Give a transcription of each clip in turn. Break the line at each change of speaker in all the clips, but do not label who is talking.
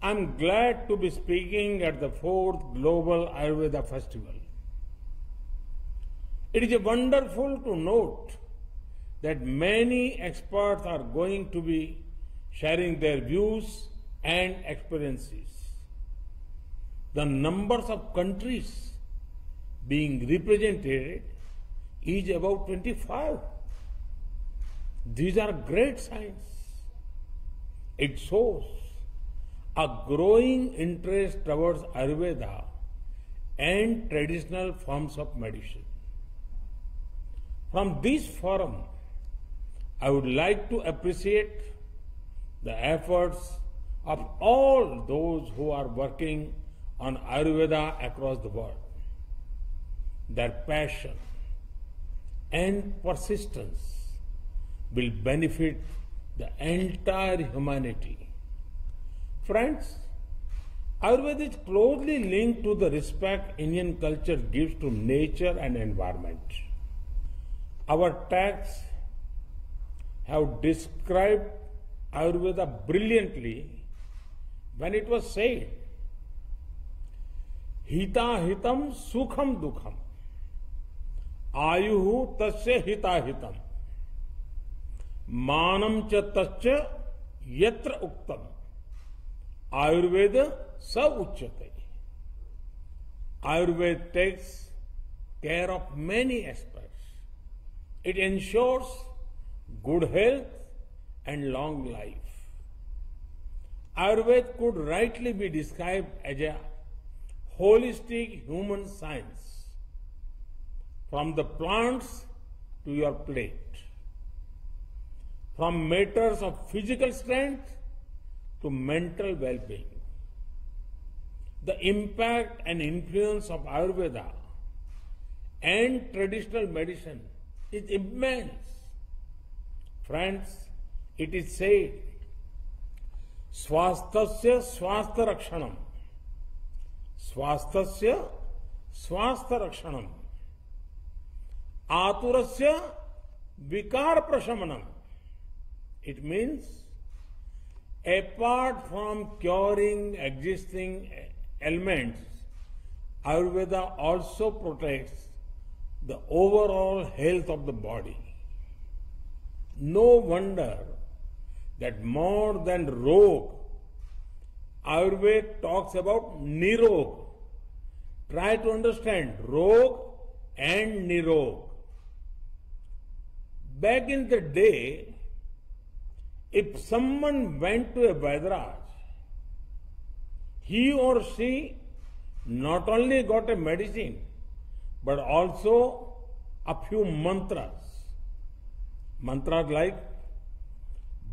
I'm glad to be speaking at the fourth Global Ayurveda Festival. It is wonderful to note that many experts are going to be sharing their views and experiences. The numbers of countries being represented is about 25. These are great signs. It shows a growing interest towards Ayurveda and traditional forms of medicine. From this forum, I would like to appreciate the efforts of all those who are working on Ayurveda across the world. Their passion and persistence will benefit the entire humanity. Friends, Ayurveda is closely linked to the respect Indian culture gives to nature and environment. Our texts have described Ayurveda brilliantly when it was said, Hita hitam sukham dukham, आयु तस्य हिताहितम मानम च तच्च यत्र उक्तम Ayurveda sa uchyate. Ayurveda takes care of many aspects. It ensures good health and long life. Ayurveda could rightly be described as a holistic human science, from the plants to your plate, from matters of physical strength to mental well-being. The impact and influence of Ayurveda and traditional medicine is immense. Friends, it is said, swasthasya swastha rakshanam, swasthasya swastha rakshanam, आतुरस्य विकार प्रशमनम it means apart from curing existing ailments ayurveda also protects the overall health of the body. No wonder that more than rog ayurveda talks about nirog. Try to understand rog and nirog. Back in the day, if someone went to a वैदराज he or she not only got a medicine but also a few mantra mantra like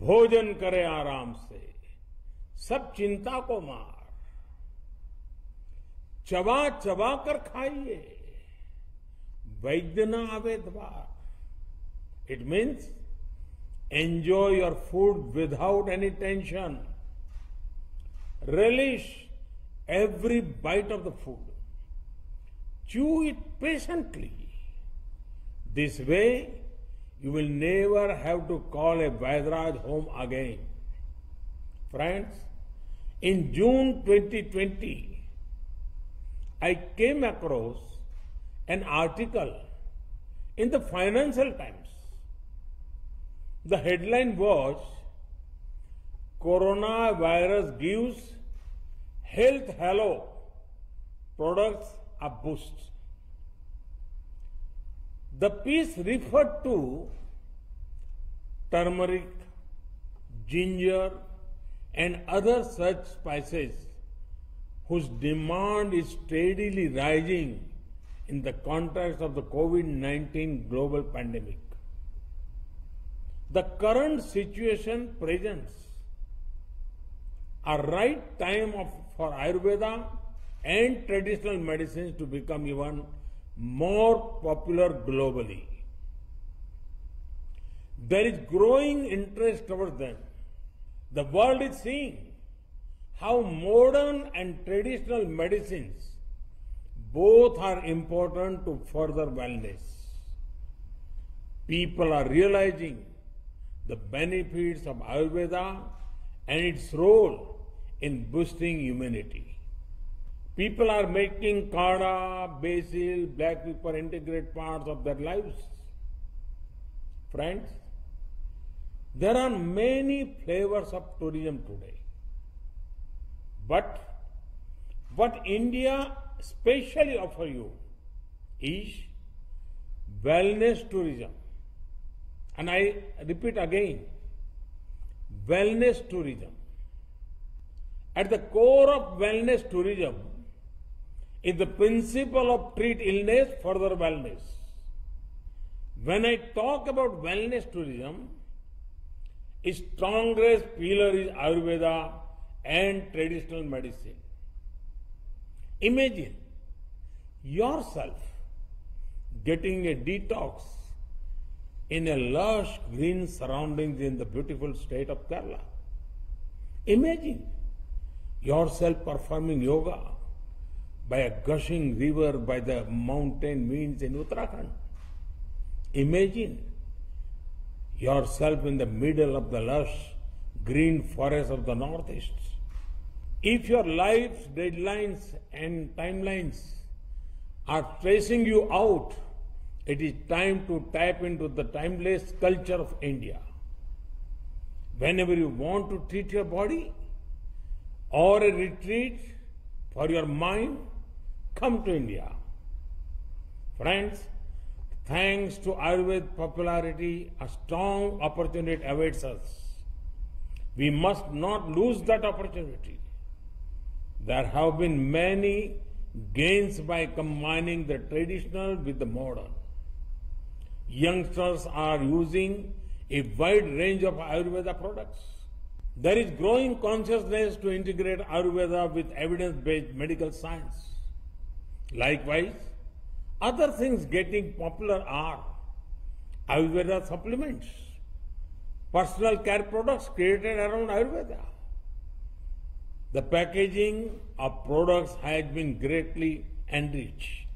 भोजन करे आराम से सब चिंता को मार चबा चबा कर खाइए वैद्य न आवे द्वार it means enjoy your food without any tension. Relish every bite of the food. Chew it patiently. This way, you will never have to call a Vaidraj home again. Friends, in June 2020, I came across an article in the Financial Times the headline was Coronavirus gives health halo products a boost. The piece referred to turmeric, ginger, and other such spices whose demand is steadily rising in the context of the COVID 19 global pandemic. The current situation presents a right time of, for Ayurveda and traditional medicines to become even more popular globally. There is growing interest towards them. The world is seeing how modern and traditional medicines both are important to further wellness. People are realizing the benefits of Ayurveda and its role in boosting immunity. People are making kada, basil, black pepper integrate parts of their lives. Friends, there are many flavors of tourism today. But what India specially offer you is wellness tourism. And I repeat again, wellness tourism. At the core of wellness tourism is the principle of treat illness, further wellness. When I talk about wellness tourism, its strongest pillar is Ayurveda and traditional medicine. Imagine yourself getting a detox in a lush green surroundings in the beautiful state of Kerala. Imagine yourself performing yoga by a gushing river by the mountain means in Uttarakhand. Imagine yourself in the middle of the lush green forest of the northeast. If your life's deadlines and timelines are tracing you out, it is time to tap into the timeless culture of India. Whenever you want to treat your body or a retreat for your mind, come to India. Friends, thanks to Ayurveda popularity, a strong opportunity awaits us. We must not lose that opportunity. There have been many gains by combining the traditional with the modern. Youngsters are using a wide range of Ayurveda products. There is growing consciousness to integrate Ayurveda with evidence-based medical science. Likewise, other things getting popular are Ayurveda supplements, personal care products created around Ayurveda. The packaging of products has been greatly enriched.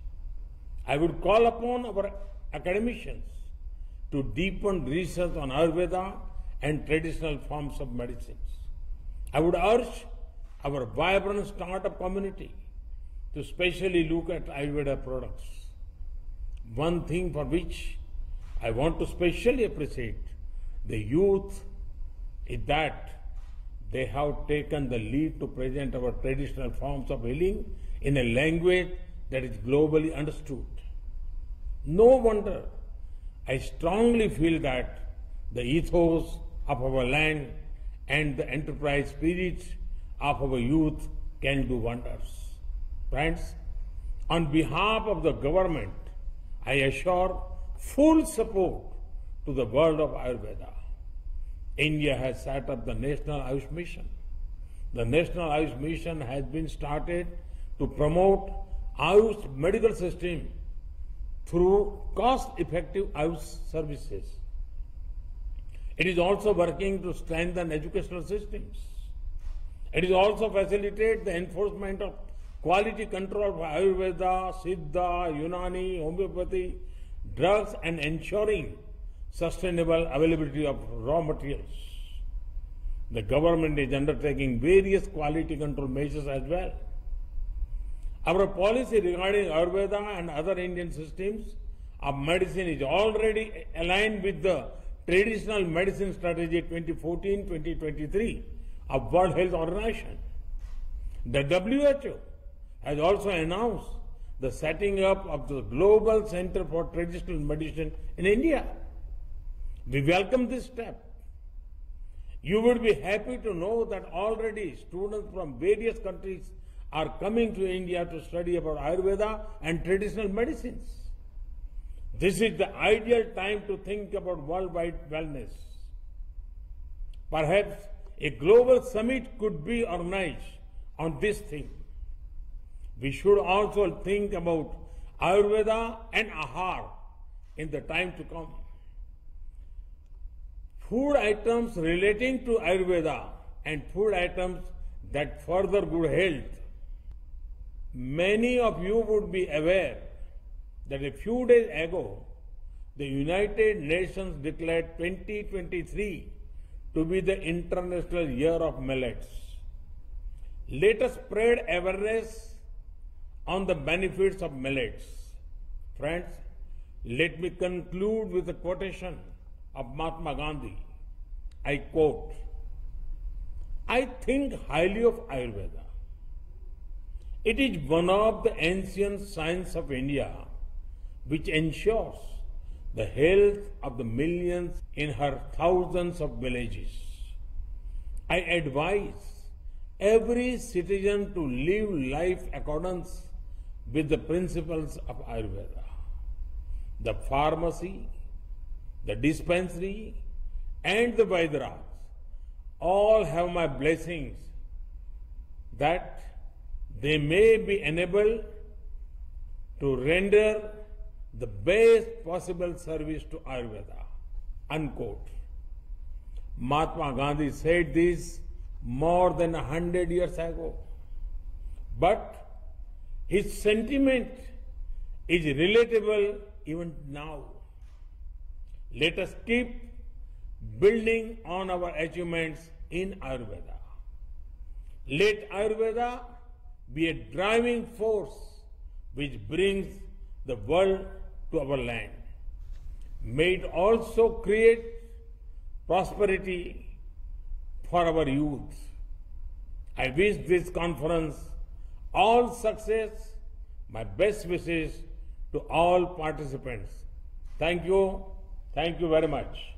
I would call upon our academicians to deepen research on Ayurveda and traditional forms of medicines. I would urge our vibrant startup community to specially look at Ayurveda products. One thing for which I want to specially appreciate the youth is that they have taken the lead to present our traditional forms of healing in a language that is globally understood. No wonder I strongly feel that the ethos of our land and the enterprise spirit of our youth can do wonders. Friends, on behalf of the government, I assure full support to the world of Ayurveda. India has set up the National Ayush Mission. The National Ayush Mission has been started to promote Ayush medical system through cost-effective Ayush services. It is also working to strengthen educational systems. It is also facilitate the enforcement of quality control of Ayurveda, Siddha, Unani, homeopathy, drugs and ensuring sustainable availability of raw materials. The government is undertaking various quality control measures as well. Our policy regarding Ayurveda and other Indian systems of medicine is already aligned with the traditional medicine strategy 2014-2023 of World Health Organization. The WHO has also announced the setting up of the Global Center for Traditional Medicine in India. We welcome this step. You would be happy to know that already students from various countries are coming to India to study about Ayurveda and traditional medicines. This is the ideal time to think about worldwide wellness. Perhaps a global summit could be organized on this theme. We should also think about Ayurveda and Ahar in the time to come. Food items relating to Ayurveda and food items that further good health. Many of you would be aware that a few days ago, the United Nations declared 2023 to be the International Year of Millets. Let us spread awareness on the benefits of millets. Friends, let me conclude with a quotation of Mahatma Gandhi. I quote, I think highly of Ayurveda. It is one of the ancient science of India which ensures the health of the millions in her thousands of villages. I advise every citizen to live life accordance with the principles of Ayurveda. The pharmacy, the dispensary, and the Vaidras all have my blessings that they may be enabled to render the best possible service to Ayurveda. Unquote. Mahatma Gandhi said this more than a hundred years ago. But his sentiment is relatable even now. Let us keep building on our achievements in Ayurveda. Let Ayurveda be a driving force which brings the world to our land. May it also create prosperity for our youth. I wish this conference all success, my best wishes to all participants. Thank you. Thank you very much.